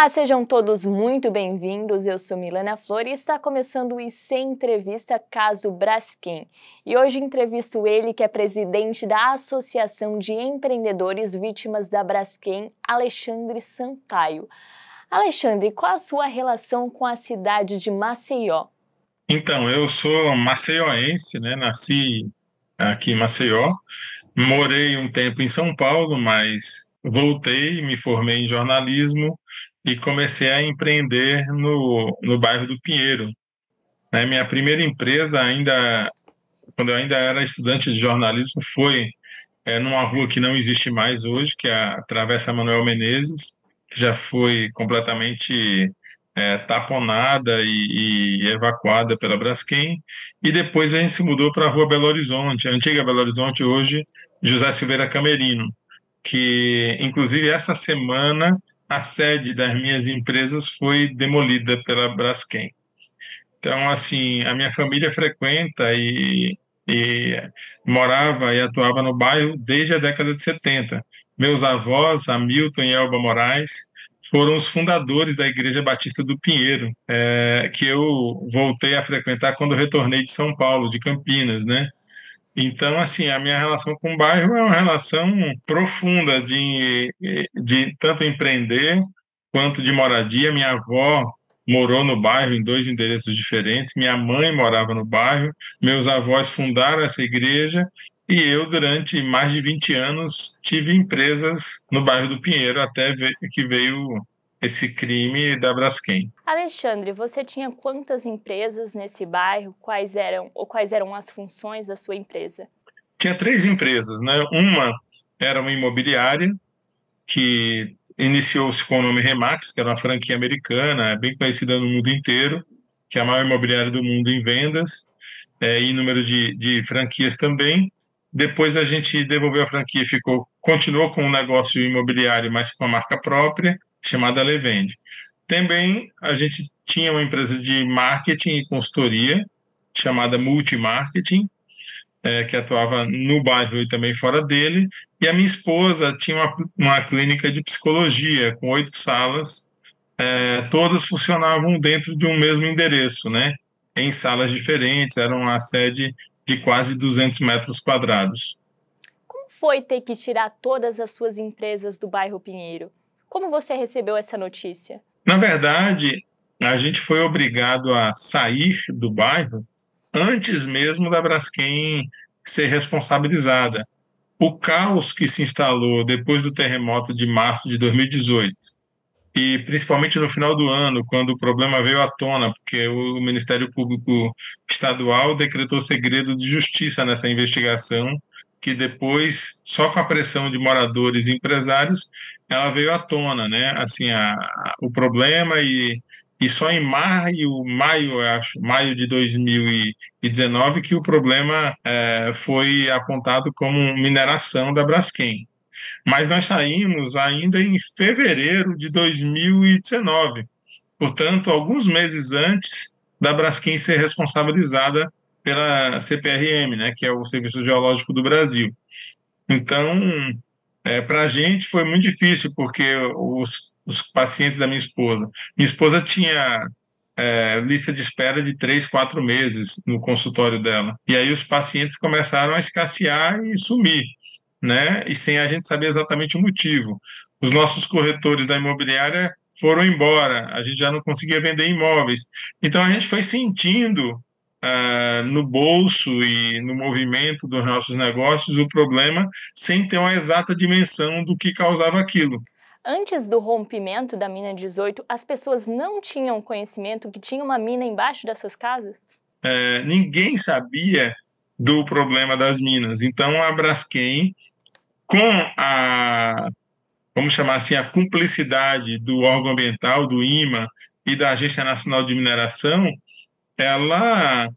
Olá, sejam todos muito bem-vindos. Eu sou Milena Flor e está começando o IC Entrevista Caso Braskem. E hoje entrevisto ele, que é presidente da Associação de Empreendedores Vítimas da Braskem, Alexandre Sampaio. Alexandre, qual a sua relação com a cidade de Maceió? Então, eu sou maceioense, né? Nasci aqui em Maceió, morei um tempo em São Paulo, mas voltei, me formei em jornalismo e comecei a empreender no, no bairro do Pinheiro. Né? Minha primeira empresa, ainda quando eu ainda era estudante de jornalismo, foi é, numa rua que não existe mais hoje, que é a Travessa Manuel Menezes, que já foi completamente é, taponada e, e, evacuada pela Braskem, e depois a gente se mudou para a Rua Belo Horizonte, a antiga Belo Horizonte, hoje José Silveira Camerino, que inclusive essa semana a sede das minhas empresas foi demolida pela Braskem. Então, assim, a minha família frequenta e, e morava e atuava no bairro desde a década de 70. Meus avós, Hamilton e Elba Moraes, foram os fundadores da Igreja Batista do Pinheiro, é, que eu voltei a frequentar quando retornei de São Paulo, de Campinas, né? Então, assim, a minha relação com o bairro é uma relação profunda de, de tanto empreender quanto de moradia. Minha avó morou no bairro em dois endereços diferentes, minha mãe morava no bairro, meus avós fundaram essa igreja. E eu, durante mais de 20 anos, tive empresas no bairro do Pinheiro, até que veio esse crime da Braskem. Alexandre, você tinha quantas empresas nesse bairro? Quais eram ou quais eram as funções da sua empresa? Tinha três empresas, né? Uma era uma imobiliária que iniciou-se com o nome Remax, que era uma franquia americana, bem conhecida no mundo inteiro, que é a maior imobiliária do mundo em vendas é, e número de, de franquias também. Depois a gente devolveu a franquia, ficou, continuou com o um negócio imobiliário, mas com a marca própria chamada Levende. Também a gente tinha uma empresa de marketing e consultoria chamada Multimarketing, é, que atuava no bairro e também fora dele, e a minha esposa tinha uma, uma clínica de psicologia com oito salas, é, todas funcionavam dentro de um mesmo endereço, né? Em salas diferentes, era uma sede de quase 200 metros quadrados. Como foi ter que tirar todas as suas empresas do bairro Pinheiro? Como você recebeu essa notícia? Na verdade, a gente foi obrigado a sair do bairro antes mesmo da Braskem ser responsabilizada. O caos que se instalou depois do terremoto de março de 2018, e principalmente no final do ano, quando o problema veio à tona, porque o Ministério Público Estadual decretou segredo de justiça nessa investigação, que depois, só com a pressão de moradores e empresários, ela veio à tona, né? Assim, a, a, o problema e, e só em maio, maio, acho, maio de 2019 que o problema é, foi apontado como mineração da Braskem. Mas nós saímos ainda em fevereiro de 2019, portanto, alguns meses antes da Braskem ser responsabilizada pela CPRM, né, que é o Serviço Geológico do Brasil. Então, é, para a gente foi muito difícil, porque os, os pacientes da minha esposa. Minha esposa tinha é, lista de espera de três, quatro meses no consultório dela. E aí os pacientes começaram a escassear e sumir, né? E sem a gente saber exatamente o motivo. Os nossos corretores da imobiliária foram embora, a gente já não conseguia vender imóveis. Então a gente foi sentindo uh, no bolso e no movimento dos nossos negócios o problema sem ter uma exata dimensão do que causava aquilo. Antes do rompimento da mina 18, as pessoas não tinham conhecimento que tinha uma mina embaixo das suas casas? É, ninguém sabia do problema das minas. Então a Braskem, com a, vamos chamar assim, a cumplicidade do órgão ambiental, do IMA e da Agência Nacional de Mineração, ela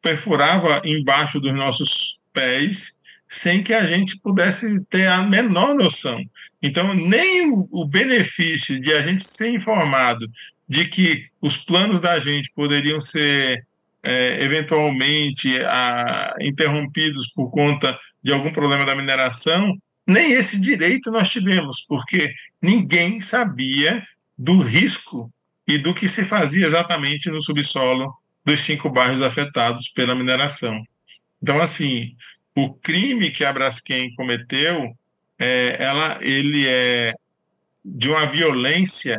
perfurava embaixo dos nossos pés sem que a gente pudesse ter a menor noção. Então, nem o, benefício de a gente ser informado de que os planos da gente poderiam ser é, eventualmente a, interrompidos por conta de algum problema da mineração, nem esse direito nós tivemos, porque ninguém sabia do risco e do que se fazia exatamente no subsolo dos cinco bairros afetados pela mineração. Então, assim, o crime que a Braskem cometeu, é, ela, ele é de uma violência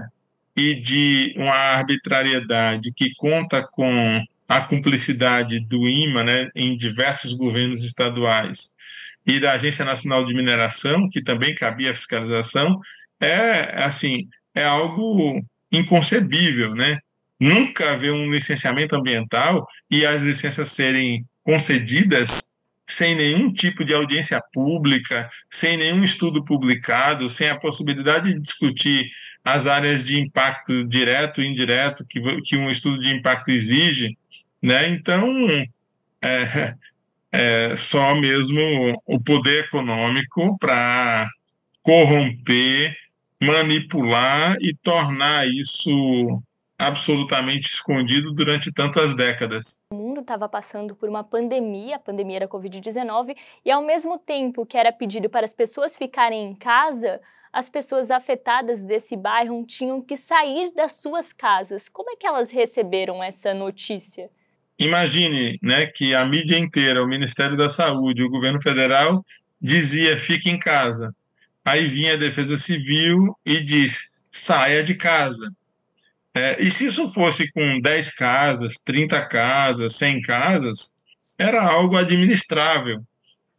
e de uma arbitrariedade que conta com a cumplicidade do IMA né, em diversos governos estaduais e da Agência Nacional de Mineração, que também cabia fiscalização, é assim é algo inconcebível, né? Nunca haver um licenciamento ambiental e as licenças serem concedidas sem nenhum tipo de audiência pública, sem nenhum estudo publicado, sem a possibilidade de discutir as áreas de impacto direto e indireto que, que um estudo de impacto exige, né? Então, é, é só mesmo o poder econômico para corromper, manipular e tornar isso absolutamente escondido durante tantas décadas. O mundo estava passando por uma pandemia, a pandemia da Covid-19, e ao mesmo tempo que era pedido para as pessoas ficarem em casa, as pessoas afetadas desse bairro tinham que sair das suas casas. Como é que elas receberam essa notícia? Imagine né, que a mídia inteira, o Ministério da Saúde, o governo federal, dizia fique em casa. Aí vinha a Defesa Civil e diz saia de casa. É, e se isso fosse com 10 casas, 30 casas, 100 casas, era algo administrável.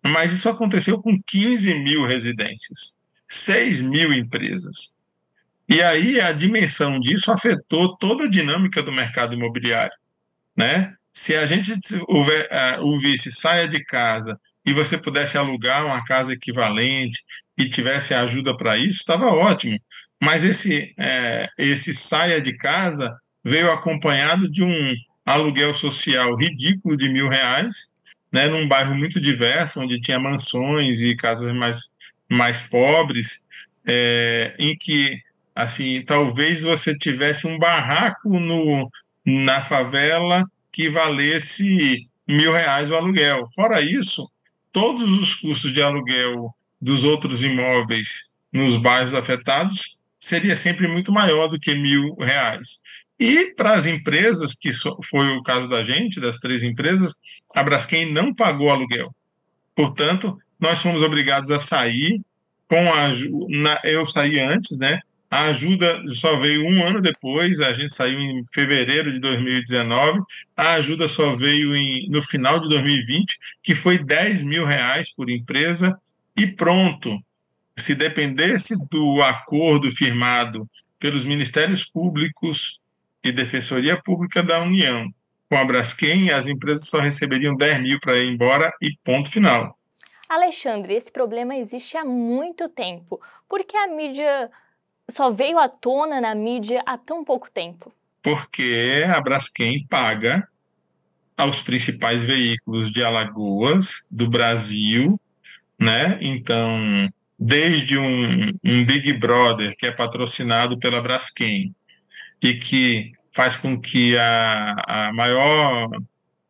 Mas isso aconteceu com 15 mil residências, 6 mil empresas. E aí a dimensão disso afetou toda a dinâmica do mercado imobiliário. Né? Se a gente ouvisse saia de casa e você pudesse alugar uma casa equivalente e tivesse ajuda para isso, estava ótimo. Mas esse, é, esse saia de casa veio acompanhado de um aluguel social ridículo de mil reais, né, num bairro muito diverso, onde tinha mansões e casas mais, mais pobres, é, em que, assim, talvez você tivesse um barraco no, na favela que valesse mil reais o aluguel. Fora isso, todos os custos de aluguel dos outros imóveis nos bairros afetados seria sempre muito maior do que mil reais. E para as empresas, que foi o caso da gente, das três empresas, a Braskem não pagou aluguel. Portanto, nós fomos obrigados a sair com a na, eu saí antes, né? A ajuda só veio um ano depois, a gente saiu em fevereiro de 2019, a ajuda só veio em, no final de 2020, que foi 10 mil reais por empresa, e pronto se dependesse do acordo firmado pelos Ministérios Públicos e Defensoria Pública da União com a Braskem, as empresas só receberiam 10 mil para ir embora e ponto final. Alexandre, esse problema existe há muito tempo. Por que a mídia só veio à tona na mídia há tão pouco tempo? Porque a Braskem paga aos principais veículos de Alagoas, do Brasil, né? Então, desde um, um Big Brother que é patrocinado pela Braskem e que faz com que a, a maior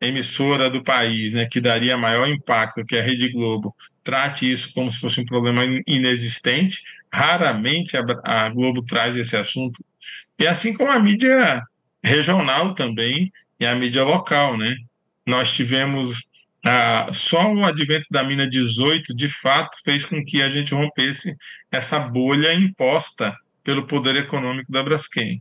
emissora do país, né, que daria maior impacto, que é a Rede Globo, trate isso como se fosse um problema inexistente. Raramente a, a Globo traz esse assunto. E assim como a mídia regional também e a mídia local, né? Nós tivemos ah, só o advento da mina 18, de fato, fez com que a gente rompesse essa bolha imposta pelo poder econômico da Braskem.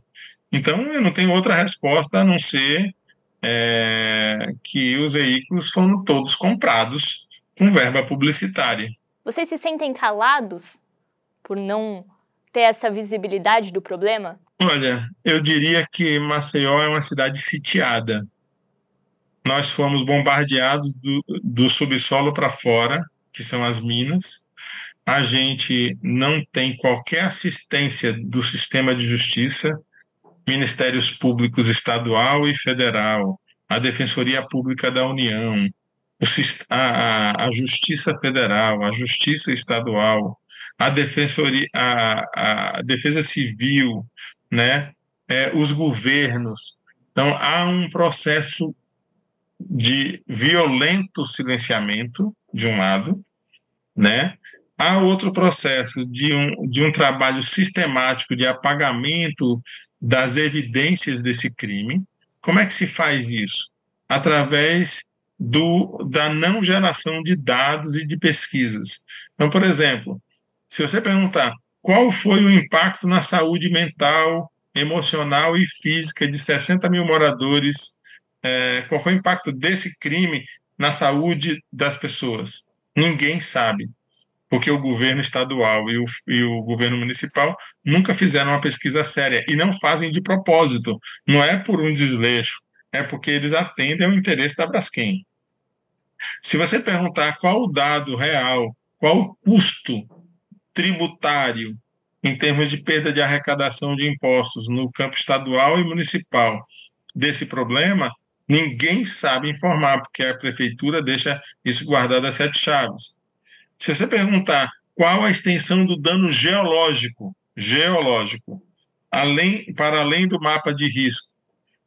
Então, eu não tenho outra resposta a não ser é, que os veículos foram todos comprados com verba publicitária. Vocês se sentem calados por não ter essa visibilidade do problema? Olha, eu diria que Maceió é uma cidade sitiada nós fomos bombardeados do, do subsolo para fora, que são as minas. A gente não tem qualquer assistência do sistema de justiça, ministérios públicos estadual e federal, a Defensoria Pública da União, a, a, Justiça Federal, a Justiça Estadual, a Defensoria, a, a Defesa Civil, né? É, os governos. Então, há um processo de violento silenciamento, de um lado, né? Há outro processo de um, de um trabalho sistemático de apagamento das evidências desse crime. Como é que se faz isso? Através do, da não geração de dados e de pesquisas. Então, por exemplo, se você perguntar qual foi o impacto na saúde mental, emocional e física de 60 mil moradores, é, qual foi o impacto desse crime na saúde das pessoas? Ninguém sabe porque o governo estadual e o, e o governo municipal nunca fizeram uma pesquisa séria e não fazem de propósito. Não é por um desleixo, é porque eles atendem ao interesse da Braskem. Se você perguntar qual o dado real, qual o custo tributário em termos de perda de arrecadação de impostos no campo estadual e municipal desse problema, ninguém sabe informar, porque a prefeitura deixa isso guardado a sete chaves. Se você perguntar qual a extensão do dano geológico, geológico, além, para além do mapa de risco,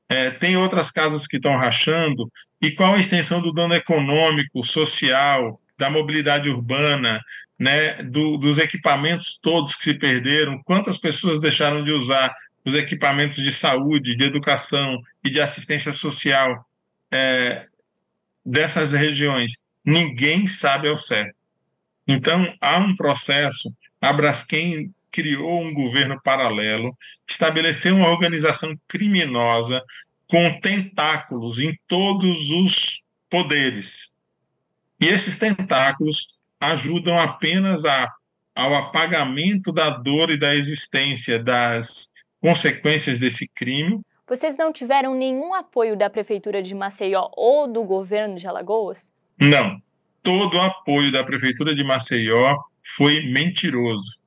é, tem outras casas que estão rachando, e qual a extensão do dano econômico, social, da mobilidade urbana, né, do, dos equipamentos todos que se perderam, quantas pessoas deixaram de usar os equipamentos de saúde, de educação e de assistência social é, dessas regiões, ninguém sabe ao certo. Então, há um processo. A Braskem criou um governo paralelo, estabeleceu uma organização criminosa com tentáculos em todos os poderes. E esses tentáculos ajudam apenas a, ao apagamento da dor e da existência das consequências desse crime. Vocês não tiveram nenhum apoio da prefeitura de Maceió ou do governo de Alagoas? Não todo o apoio da prefeitura de Maceió foi mentiroso,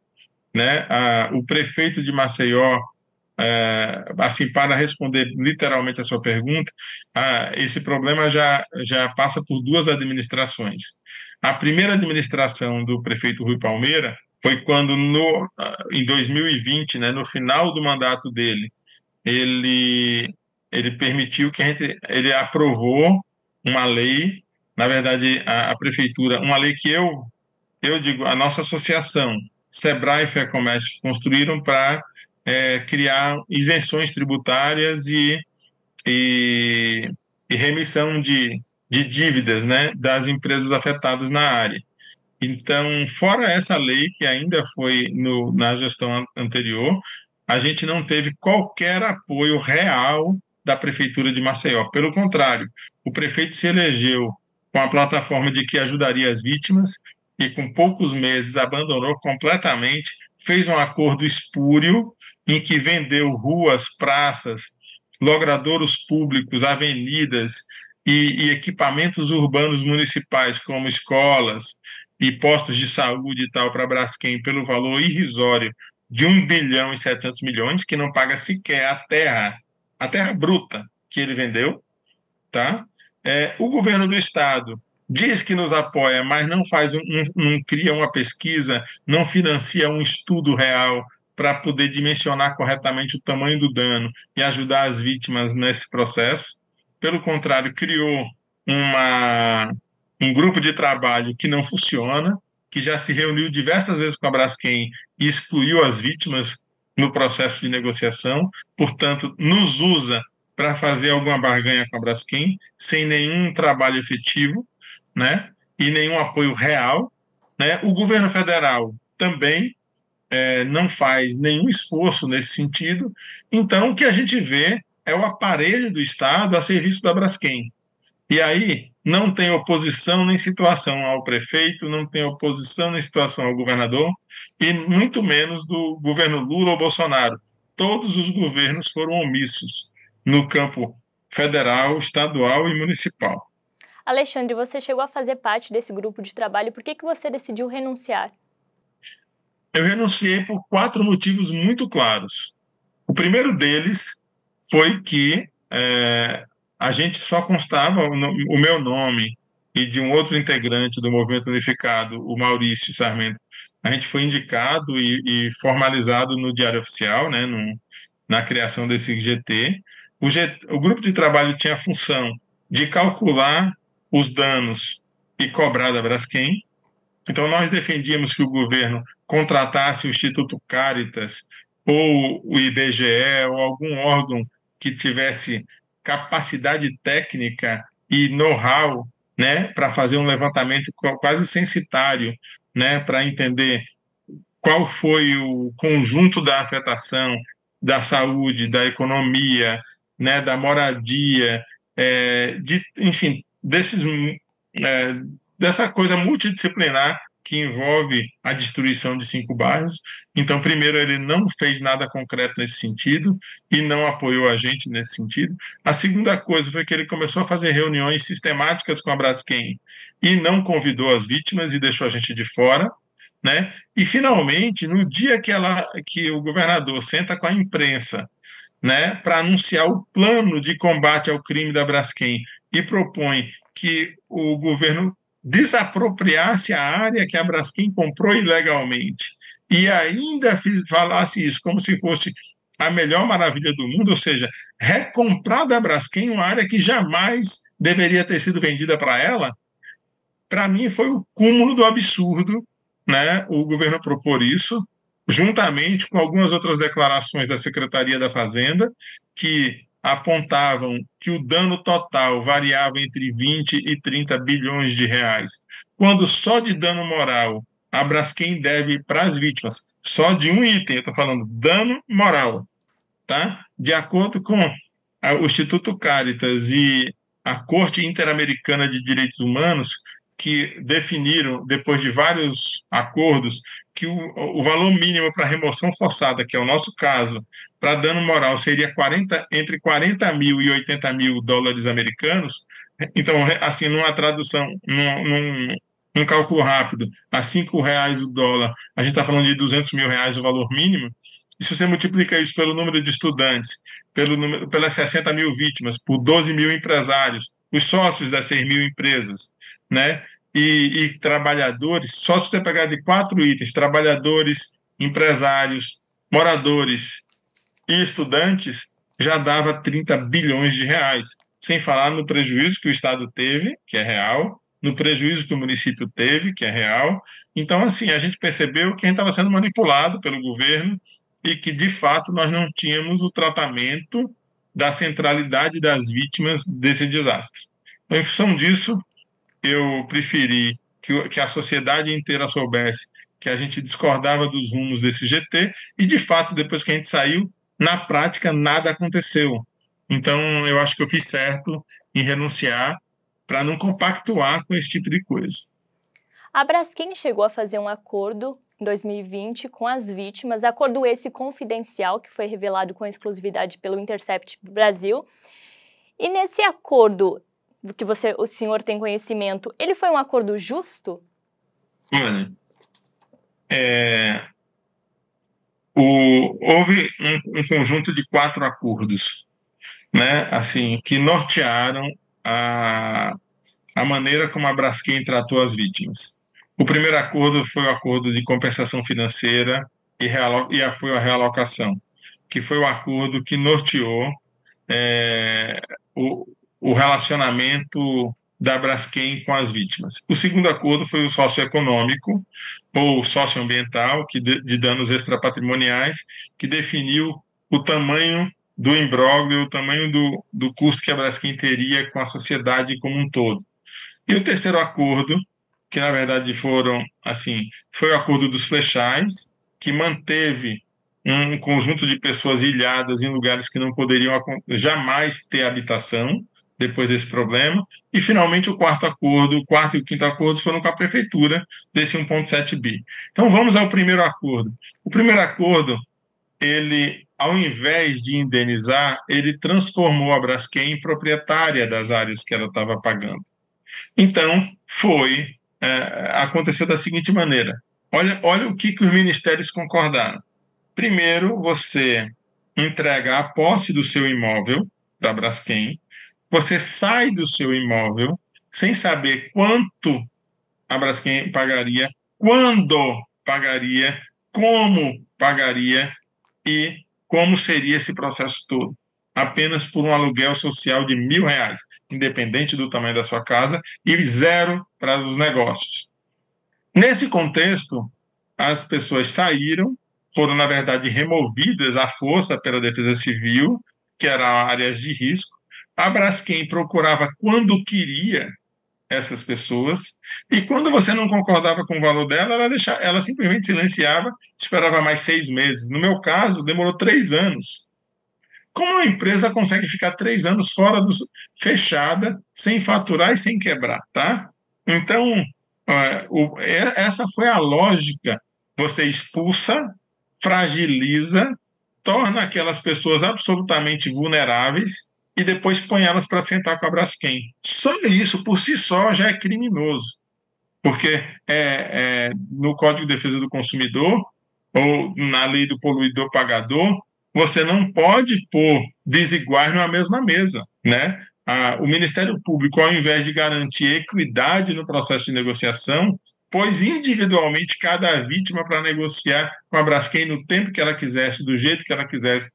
né? Ah, o prefeito de Maceió, é, assim para responder literalmente a sua pergunta, ah, esse problema já já passa por duas administrações. A primeira administração do prefeito Rui Palmeira foi quando no em 2020, né, no final do mandato dele, ele ele permitiu que a gente ele aprovou uma lei na verdade, a, a, prefeitura, uma lei que eu, eu digo, a nossa associação, Sebrae e FEComércio, construíram para é, criar isenções tributárias e, e, e remissão de, de dívidas né, das empresas afetadas na área. Então, fora essa lei, que ainda foi no, na gestão anterior, a gente não teve qualquer apoio real da Prefeitura de Maceió. Pelo contrário, o prefeito se elegeu com a plataforma de que ajudaria as vítimas e com poucos meses abandonou completamente, fez um acordo espúrio em que vendeu ruas, praças, logradouros públicos, avenidas e, e equipamentos urbanos municipais, como escolas e postos de saúde e tal, para Braskem, pelo valor irrisório de 1 bilhão e 700 milhões, que não paga sequer a terra, a terra bruta que ele vendeu, tá? É, o governo do estado diz que nos apoia, mas não faz, um, não cria uma pesquisa, não financia um estudo real para poder dimensionar corretamente o tamanho do dano e ajudar as vítimas nesse processo. Pelo contrário, criou uma, um grupo de trabalho que não funciona, que já se reuniu diversas vezes com a Braskem e excluiu as vítimas no processo de negociação, portanto, nos usa para fazer alguma barganha com a Braskem, sem nenhum trabalho efetivo, né? E nenhum apoio real, né? O governo federal também é, não faz nenhum esforço nesse sentido. Então, o que a gente vê é o aparelho do Estado a serviço da Braskem. E aí não tem oposição nem situação ao prefeito, não tem oposição nem situação ao governador, e muito menos do governo Lula ou Bolsonaro. Todos os governos foram omissos no campo federal, estadual e municipal. Alexandre, você chegou a fazer parte desse grupo de trabalho, por que, que você decidiu renunciar? Eu renunciei por quatro motivos muito claros. O primeiro deles foi que é, a gente só constava o, meu nome e de um outro integrante do Movimento Unificado, o Maurício Sarmento. A gente foi indicado e, e formalizado no Diário Oficial, né, no, na criação desse GT, o, G, o grupo de trabalho tinha a função de calcular os danos e cobrar da Braskem, Então, nós defendíamos que o governo contratasse o Instituto Caritas ou o IBGE ou algum órgão que tivesse capacidade técnica e know-how né, para fazer um levantamento quase censitário, né, para entender qual foi o conjunto da afetação da saúde, da economia, né, da moradia, é, de, enfim, desses, é, dessa coisa multidisciplinar que envolve a destruição de cinco bairros. Então, primeiro, ele não fez nada concreto nesse sentido e não apoiou a gente nesse sentido. A segunda coisa foi que ele começou a fazer reuniões sistemáticas com a Braskem e não convidou as vítimas e deixou a gente de fora. Né? E, finalmente, no dia que, ela, que o governador senta com a imprensa né, para anunciar o plano de combate ao crime da Braskem e propõe que o governo desapropriasse a área que a Braskem comprou ilegalmente e ainda fiz, falasse isso como se fosse a melhor maravilha do mundo, ou seja, recomprar da Braskem uma área que jamais deveria ter sido vendida para ela, para mim foi o cúmulo do absurdo, né? O governo propor isso, juntamente com algumas outras declarações da Secretaria da Fazenda, que apontavam que o dano total variava entre 20 e 30 bilhões de reais, quando só de dano moral a Braskem deve para as vítimas, só de um item, eu estou falando dano moral, tá? De acordo com o Instituto Caritas e a Corte Interamericana de Direitos Humanos, que definiram, depois de vários acordos, que o, o valor mínimo para remoção forçada, que é o nosso caso, para dano moral seria 40, entre 40 mil e 80 mil dólares americanos. Então, assim, numa tradução, num, num, num cálculo rápido, a 5 reais o dólar, a gente está falando de 200 mil reais o valor mínimo. E se você multiplica isso pelo número de estudantes, pelo número, pelas 60 mil vítimas, por 12 mil empresários, os sócios das 6 mil empresas, né? E, e trabalhadores, só se você pegar de quatro itens, trabalhadores, empresários, moradores e estudantes, já dava 30 bilhões de reais, sem falar no prejuízo que o Estado teve, que é real, no prejuízo que o município teve, que é real. Então, assim, a gente percebeu que a gente estava sendo manipulado pelo governo e que, de fato, nós não tínhamos o tratamento da centralidade das vítimas desse desastre. Então, em função disso, eu preferi que, que a sociedade inteira soubesse que a gente discordava dos rumos desse GT e, de fato, depois que a gente saiu, na prática, nada aconteceu. Então, eu acho que eu fiz certo em renunciar para não compactuar com esse tipo de coisa. A Braskem chegou a fazer um acordo em 2020 com as vítimas, acordo esse confidencial que foi revelado com exclusividade pelo Intercept Brasil. E nesse acordo, que você, o senhor tem conhecimento, ele foi um acordo justo? Olha, é, o, houve um, um, conjunto de quatro acordos, né, assim, que nortearam a, a maneira como a Braskem tratou as vítimas. O primeiro acordo foi o acordo de compensação financeira e, e apoio à realocação, que foi o acordo que norteou é, o, o relacionamento da Braskem com as vítimas. O segundo acordo foi o socioeconômico ou socioambiental, que de, de danos extrapatrimoniais, que definiu o tamanho do imbróglio, o tamanho do, do custo que a Braskem teria com a sociedade como um todo. E o terceiro acordo, que na verdade foram, assim, foi o acordo dos flechais, que manteve um conjunto de pessoas ilhadas em lugares que não poderiam jamais ter habitação, depois desse problema. E, finalmente, o quarto acordo, o quarto e o quinto acordo foram com a prefeitura desse 1,7 bi. Então, vamos ao primeiro acordo. O primeiro acordo, ele, ao invés de indenizar, ele transformou a Braskem em proprietária das áreas que ela estava pagando. Então, foi, é, aconteceu da seguinte maneira. Olha, olha o que, que os ministérios concordaram. Primeiro, você entrega a posse do seu imóvel da Braskem, você sai do seu imóvel sem saber quanto a Braskem pagaria, quando pagaria, como pagaria e como seria esse processo todo. Apenas por um aluguel social de mil reais, independente do tamanho da sua casa, e zero para os negócios. Nesse contexto, as pessoas saíram, foram, na verdade, removidas à força pela Defesa Civil, que eram áreas de risco. A Braskem procurava quando queria essas pessoas, e quando você não concordava com o valor dela, ela, deixava, ela simplesmente silenciava, esperava mais seis meses. No meu caso, demorou três anos. Como uma empresa consegue ficar três anos fora do fechada, sem faturar e sem quebrar, tá? Então, o, essa foi a lógica. Você expulsa, fragiliza, torna aquelas pessoas absolutamente vulneráveis e depois põe elas para sentar com a Braskem. Só isso, por si só, já é criminoso. Porque é, é, no Código de Defesa do Consumidor ou na lei do poluidor pagador, você não pode pôr desiguais numa mesma mesa, né? O Ministério Público, ao invés de garantir equidade no processo de negociação, pôs individualmente cada vítima para negociar com a Braskem no tempo que ela quisesse, do jeito que ela quisesse,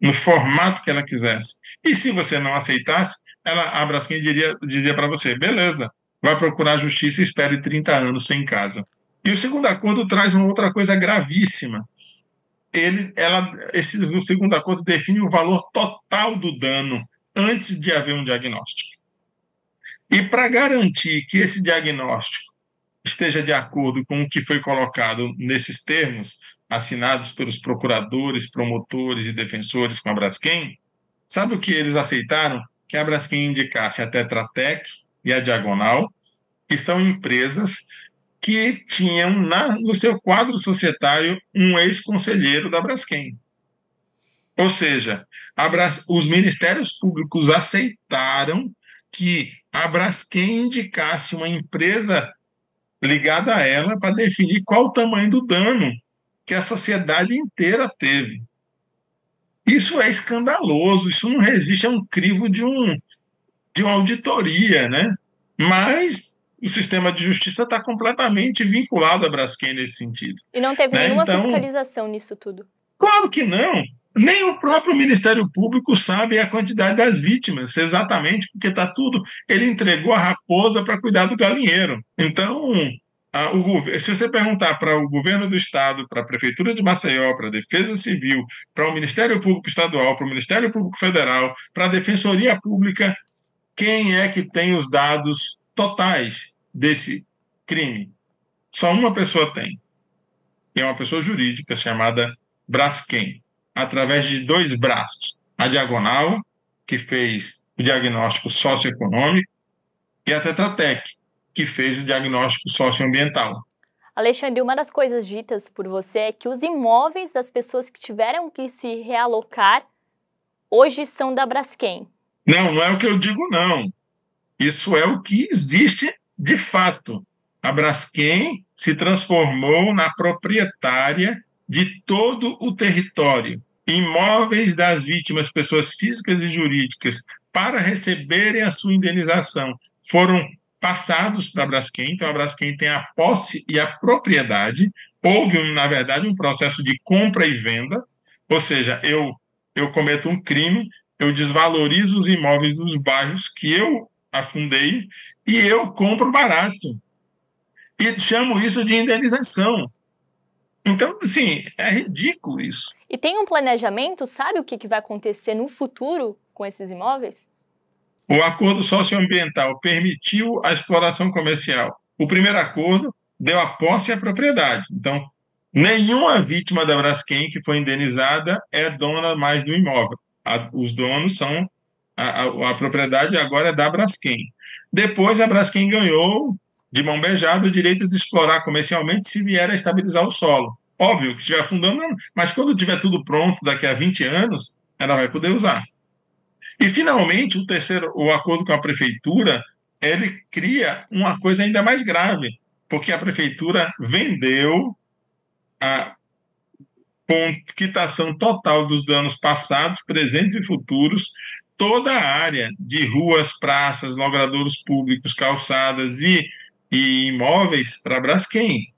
no formato que ela quisesse. E se você não aceitasse, ela, a diria, dizia para você: beleza, vai procurar justiça e espere 30 anos sem casa. E o segundo acordo traz uma outra coisa gravíssima. Ele, ela, esse, o segundo acordo define o valor total do dano antes de haver um diagnóstico. E para garantir que esse diagnóstico esteja de acordo com o que foi colocado nesses termos, assinados pelos procuradores, promotores e defensores com a Braskem, sabe o que eles aceitaram? Que a Braskem indicasse a Tetratec e a Diagonal, que são empresas que tinham na, no seu quadro societário um ex-conselheiro da Braskem. Ou seja, Bras, os ministérios públicos aceitaram que a Braskem indicasse uma empresa ligada a ela para definir qual o tamanho do dano que a sociedade inteira teve. Isso é escandaloso, isso não resiste a um crivo de, um, de uma auditoria, né? Mas o sistema de justiça está completamente vinculado à Braskem nesse sentido. E não teve né? nenhuma então, fiscalização nisso tudo? Claro que não. Nem o próprio Ministério Público sabe a quantidade das vítimas, exatamente, porque está tudo. Ele entregou a raposa para cuidar do galinheiro. Então, a, o, se você perguntar para o governo do Estado, para a Prefeitura de Maceió, para a Defesa Civil, para o Ministério Público Estadual, para o Ministério Público Federal, para a Defensoria Pública, quem é que tem os dados totais desse crime? Só uma pessoa tem. E é uma pessoa jurídica chamada Braskem através de dois braços: a Diagonal, que fez o diagnóstico socioeconômico, e a Tetratec, que fez o diagnóstico socioambiental. Alexandre, uma das coisas ditas por você é que os imóveis das pessoas que tiveram que se realocar hoje são da Braskem. Não, não é o que eu digo, não. Isso é o que existe de fato. A Braskem se transformou na proprietária de todo o território imóveis das vítimas, pessoas físicas e jurídicas, para receberem a sua indenização, foram passados para a Braskem, então a Braskem tem a posse e a propriedade. Houve, na verdade, um processo de compra e venda, ou seja, eu, eu cometo um crime, eu desvalorizo os imóveis dos bairros que eu afundei e eu compro barato. E chamo isso de indenização. Então, assim, é ridículo isso. E tem um planejamento? Sabe o que, vai acontecer no futuro com esses imóveis? O acordo socioambiental permitiu a exploração comercial. O primeiro acordo deu a posse à propriedade. Então, nenhuma vítima da Braskem que foi indenizada é dona mais do imóvel. A, os donos são. A, a, a propriedade agora é da Braskem. Depois, a Braskem ganhou de mão beijada o direito de explorar comercialmente se vier a estabilizar o solo. Óbvio que estiver afundando, mas quando tiver tudo pronto, daqui a 20 anos, ela vai poder usar. E, finalmente, o terceiro, o acordo com a prefeitura, ele cria uma coisa ainda mais grave, porque a prefeitura vendeu a quitação total dos danos passados, presentes e futuros, toda a área de ruas, praças, logradouros públicos, calçadas e e imóveis para a Braskem.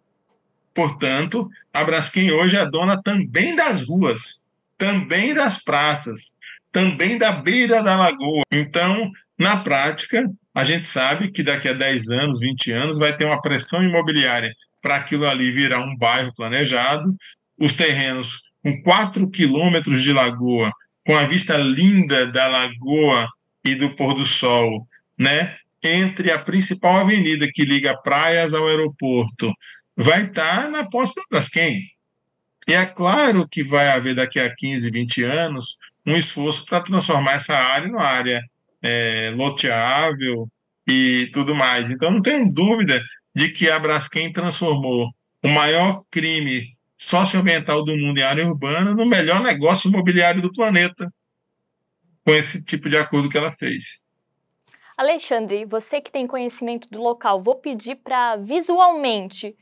Portanto, a Braskem hoje é dona também das ruas, também das praças, também da beira da lagoa. Então, na prática, a gente sabe que daqui a 10 anos, 20 anos, vai ter uma pressão imobiliária para aquilo ali virar um bairro planejado, os terrenos com 4 quilômetros de lagoa, com a vista linda da lagoa e do pôr do sol, né? Entre a principal avenida que liga praias ao aeroporto, vai estar na posse da Braskem. E é claro que vai haver daqui a 15, 20 anos um esforço para transformar essa área numa área é, loteável e tudo mais. Então, não tenho dúvida de que a Braskem transformou o maior crime socioambiental do mundo em área urbana no melhor negócio imobiliário do planeta, com esse tipo de acordo que ela fez. Alexandre, você que tem conhecimento do local, vou pedir para visualmente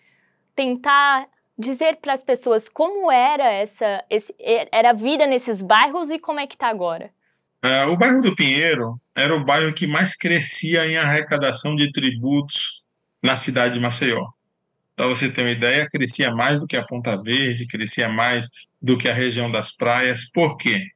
tentar dizer para as pessoas como era essa esse, era a vida nesses bairros e como é que está agora. É, o bairro do Pinheiro era o bairro que mais crescia em arrecadação de tributos na cidade de Maceió. Para você ter uma ideia, crescia mais do que a Ponta Verde, crescia mais do que a região das praias. Por quê?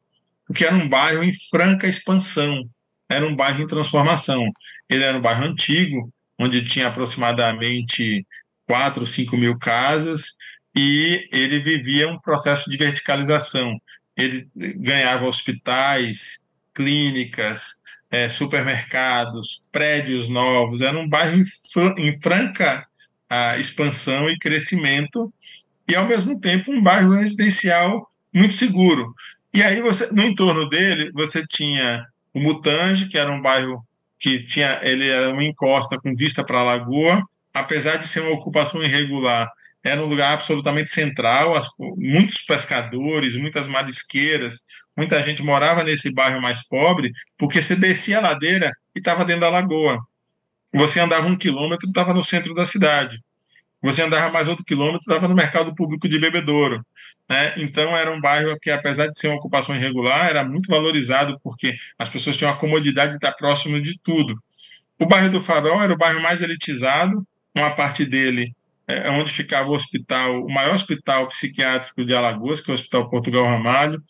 Porque era um bairro em franca expansão, era um bairro em transformação. Ele era um bairro antigo, onde tinha aproximadamente 4, 5 mil casas, e ele vivia um processo de verticalização. Ele ganhava hospitais, clínicas, é, supermercados, prédios novos. Era um bairro em, em franca a, expansão e crescimento, e ao mesmo tempo um bairro residencial muito seguro. E aí você, no entorno dele, você tinha o Mutange, que era um bairro que tinha, ele era uma encosta com vista para a lagoa, apesar de ser uma ocupação irregular, era um lugar absolutamente central, as, muitos pescadores, muitas marisqueiras, muita gente morava nesse bairro mais pobre, porque você descia a ladeira e estava dentro da lagoa. Você andava um quilômetro e estava no centro da cidade. Você andava mais outro quilômetro estava no mercado público de Bebedouro. Né? Então, era um bairro que, apesar de ser uma ocupação irregular, era muito valorizado porque as pessoas tinham a comodidade de estar próximo de tudo. O bairro do Farol era o bairro mais elitizado, uma parte dele é, é onde ficava o hospital, o maior hospital psiquiátrico de Alagoas, que é o Hospital Portugal Ramalho.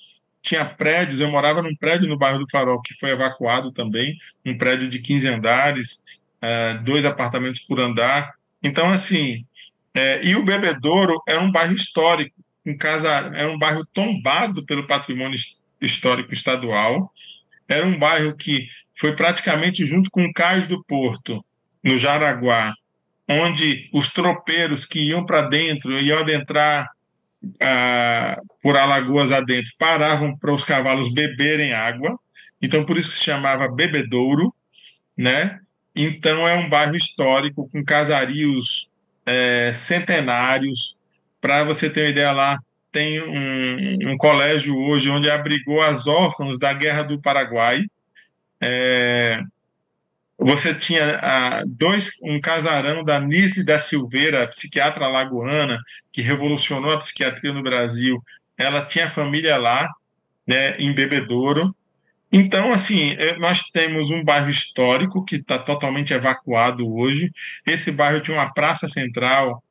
Tinha prédios, eu morava num prédio no bairro do Farol, que foi evacuado também, um prédio de 15 andares, é, dois apartamentos por andar. Então, assim, é, e o Bebedouro é um bairro histórico, um casa, é um bairro tombado pelo patrimônio histórico estadual. Era um bairro que foi praticamente junto com o Cais do Porto, no Jaraguá, onde os tropeiros que iam para dentro, iam adentrar ah, por Alagoas adentro, paravam para os cavalos beberem água. Então, por isso que se chamava Bebedouro, né? Então, é um bairro histórico com casarios é, centenários. Para você ter uma ideia, lá tem um, um, colégio hoje onde abrigou as órfãos da Guerra do Paraguai. É, você tinha ah, dois, um casarão da Nise da Silveira, psiquiatra lagoana, que revolucionou a psiquiatria no Brasil. Ela tinha família lá, né, em Bebedouro. Então, assim, é, nós temos um bairro histórico que está totalmente evacuado hoje. Esse bairro tinha uma praça central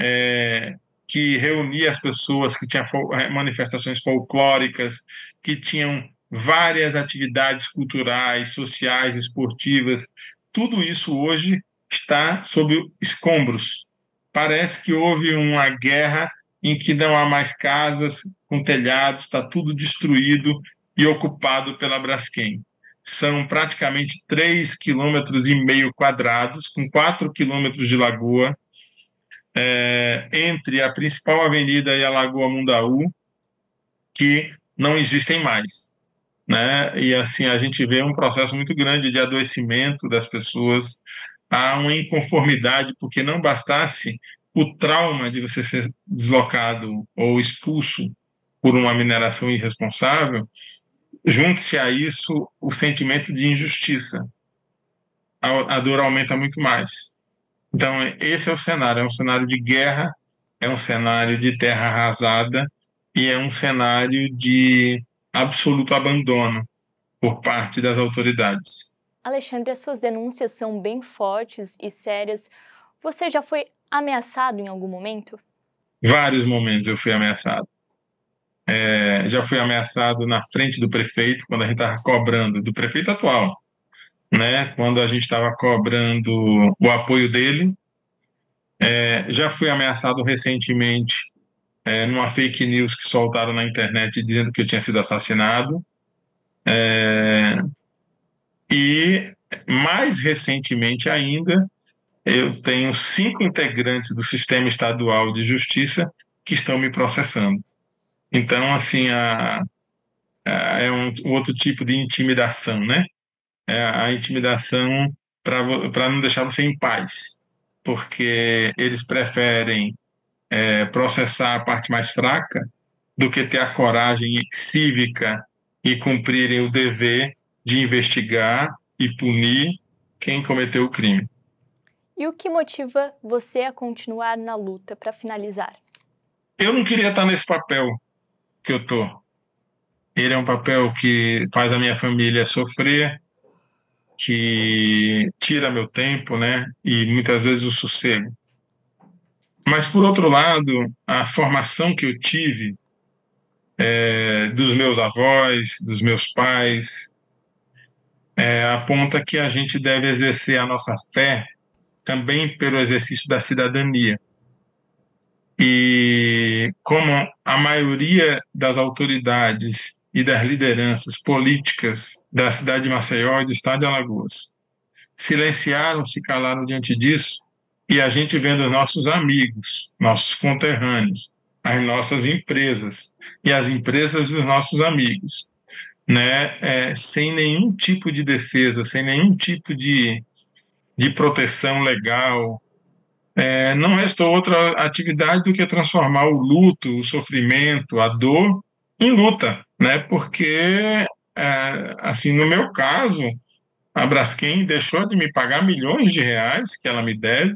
é, que reunia as pessoas, que tinha é, manifestações folclóricas, que tinham várias atividades culturais, sociais, esportivas. Tudo isso hoje está sob escombros. Parece que houve uma guerra em que não há mais casas com telhados, está tudo destruído e ocupado pela Braskem. São praticamente 3,5 quilômetros e meio quadrados, com 4 quilômetros de lagoa, é, entre a principal avenida e a Lagoa Mundaú, que não existem mais. Né? E assim a gente vê um processo muito grande de adoecimento das pessoas, há uma inconformidade, porque não bastasse o trauma de você ser deslocado ou expulso por uma mineração irresponsável, Junte-se a isso o sentimento de injustiça. A, a dor aumenta muito mais. Então, esse é o cenário: é um cenário de guerra, é um cenário de terra arrasada e é um cenário de absoluto abandono por parte das autoridades. Alexandre, as suas denúncias são bem fortes e sérias. Você já foi ameaçado em algum momento? Vários momentos eu fui ameaçado. É, já fui ameaçado na frente do prefeito, quando a gente estava cobrando, do prefeito atual, né? quando a gente estava cobrando o apoio dele. É, já fui ameaçado recentemente é, numa fake news que soltaram na internet dizendo que eu tinha sido assassinado. É, e mais recentemente ainda, eu tenho cinco integrantes do sistema estadual de justiça que estão me processando. Então, assim, a, a, é um outro tipo de intimidação, né? É a intimidação para não deixar você em paz, porque eles preferem é, processar a parte mais fraca do que ter a coragem cívica e cumprirem o dever de investigar e punir quem cometeu o crime. E o que motiva você a continuar na luta para finalizar? Eu não queria estar nesse papel que eu tô. Ele é um papel que faz a minha família sofrer, que tira meu tempo, né? E muitas vezes o sossego. Mas, por outro lado, a formação que eu tive é, dos meus avós, dos meus pais, é, aponta que a gente deve exercer a nossa fé também pelo exercício da cidadania. E como a maioria das autoridades e das lideranças políticas da cidade de Maceió e do estado de Alagoas silenciaram, se calaram diante disso, e a gente vendo nossos amigos, nossos conterrâneos, as nossas empresas e as empresas dos nossos amigos, né, é, sem nenhum tipo de defesa, sem nenhum tipo de, de proteção legal, é, não restou outra atividade do que transformar o luto, o sofrimento, a dor em luta, né? Porque, é, assim, no meu caso, a Braskem deixou de me pagar milhões de reais que ela me deve,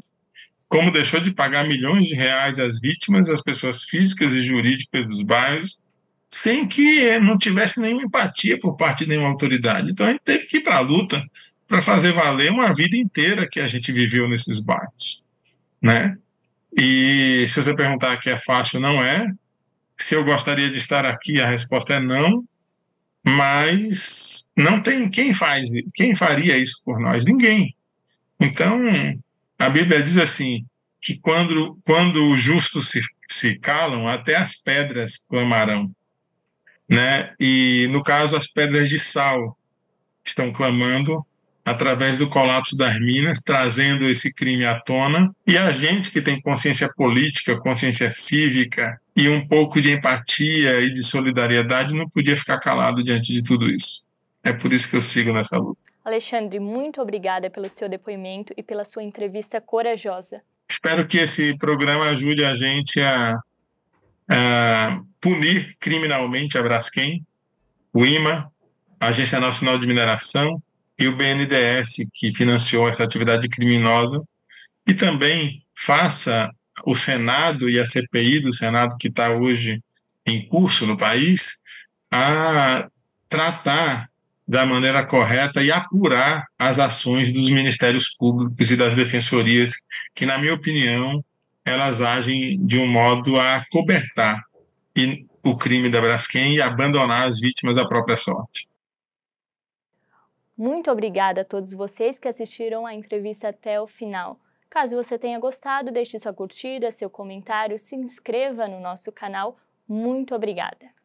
como deixou de pagar milhões de reais às vítimas, às pessoas físicas e jurídicas dos bairros, sem que não tivesse nenhuma empatia por parte de nenhuma autoridade. Então a gente teve que ir para a luta para fazer valer uma vida inteira que a gente viveu nesses bairros, né? E se você perguntar que é fácil, não é. Se eu gostaria de estar aqui, a resposta é não. Mas não tem quem faz, quem faria isso por nós? Ninguém. Então, a Bíblia diz assim: que quando, quando os justos se, se calam, até as pedras clamarão. Né? E, no caso, as pedras de sal estão clamando através do colapso das minas, trazendo esse crime à tona. E a gente que tem consciência política, consciência cívica e um pouco de empatia e de solidariedade não podia ficar calado diante de tudo isso. É por isso que eu sigo nessa luta. Alexandre, muito obrigada pelo seu depoimento e pela sua entrevista corajosa. Espero que esse programa ajude a gente a, a punir criminalmente a Braskem, o IMA, a Agência Nacional de Mineração e o BNDES, que financiou essa atividade criminosa, e também faça o Senado e a CPI do Senado, que está hoje em curso no país, a tratar da maneira correta e apurar as ações dos ministérios públicos e das defensorias, que, na minha opinião, elas agem de um modo a cobertar o crime da Braskem e abandonar as vítimas à própria sorte. Muito obrigada a todos vocês que assistiram a entrevista até o final. Caso você tenha gostado, deixe sua curtida, seu comentário, se inscreva no nosso canal. Muito obrigada!